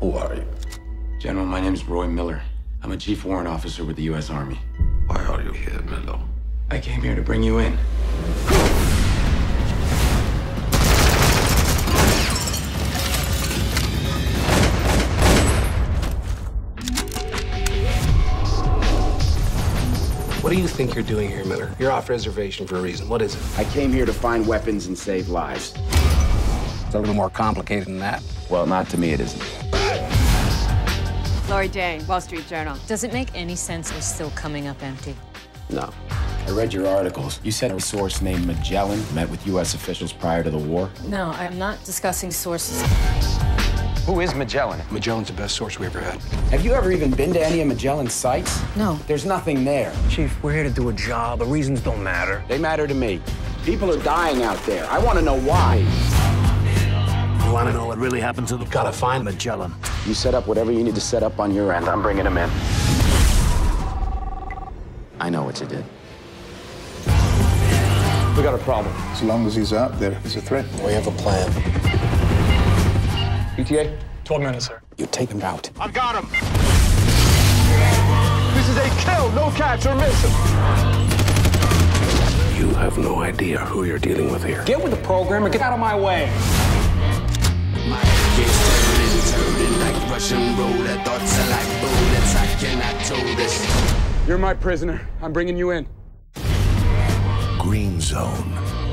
Who are you? General, my name's Roy Miller. I'm a chief warrant officer with the U.S. Army. Why are you here, Miller? I came here to bring you in. What do you think you're doing here, Miller? You're off reservation for a reason. What is it? I came here to find weapons and save lives. It's a little more complicated than that. Well, not to me, it isn't. Lawrie Dayne, Wall Street Journal. Does it make any sense we're still coming up empty? No. I read your articles. You said a source named Magellan met with U.S. officials prior to the war. No, I'm not discussing sources. Who is Magellan? Magellan's the best source we ever had. Have you ever even been to any of Magellan's sites? No. There's nothing there. Chief, we're here to do a job. The reasons don't matter. They matter to me. People are dying out there. I want to know why. You want to know what really happened to them? Gotta find Magellan. You set up whatever you need to set up on your end. I'm bringing them in. I know what you did. We got a problem. As long as he's out there, he's a threat. We have a plan. ETA? 12 minutes, sir. You take him out. I've got him. This is a kill, no catch or miss him. You have no idea who you're dealing with here. Get with the program and get out of my way. You're my prisoner. I'm bringing you in. Green Zone.